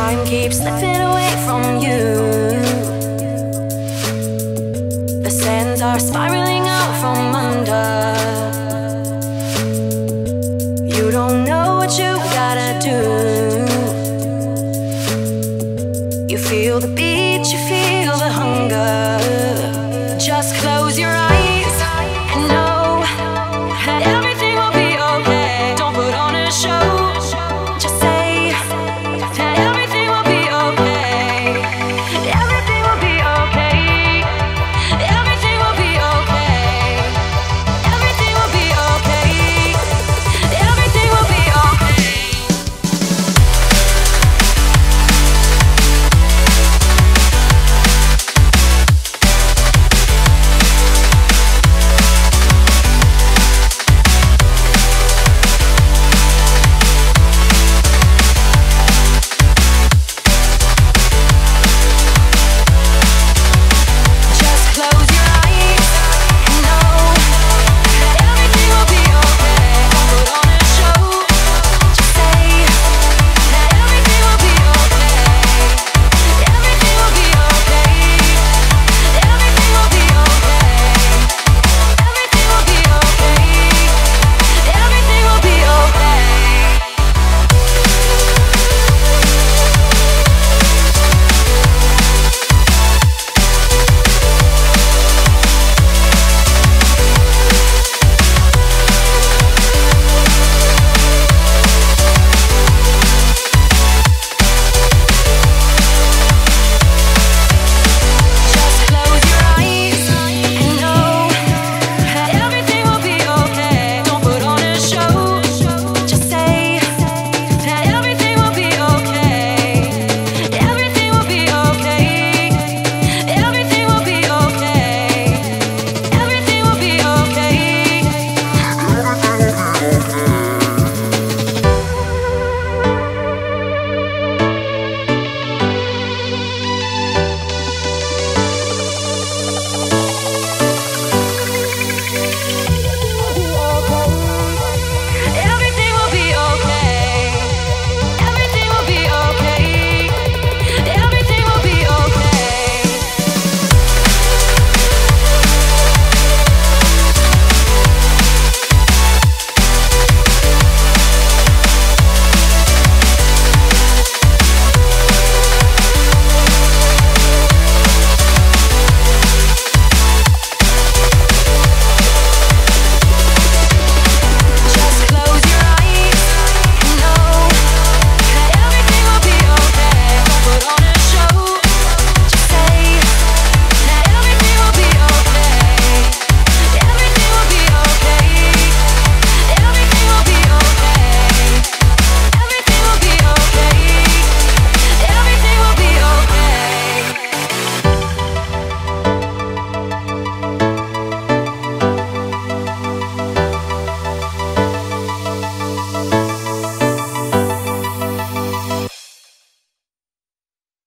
Time keeps slipping away from you. The sands are spiraling